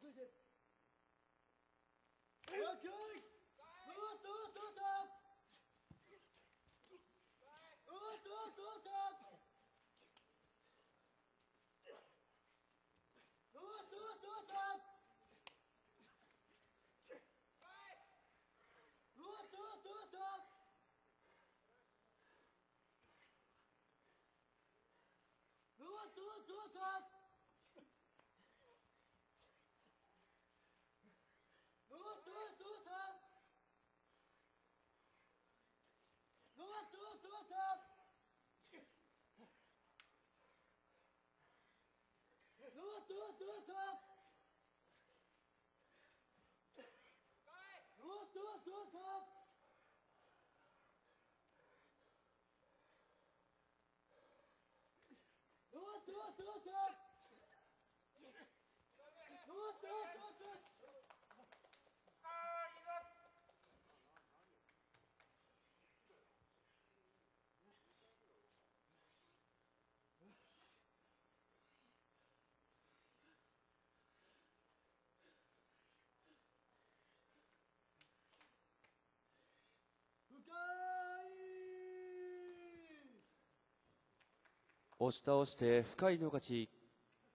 出去！我停！我要得得得！我得得得！得得得！我要得得得！我得得得！Tut, tut, tut, tut! Tut, tut, tut, tut! Tut, tut, tut, tut! 押し倒して深いの勝ち。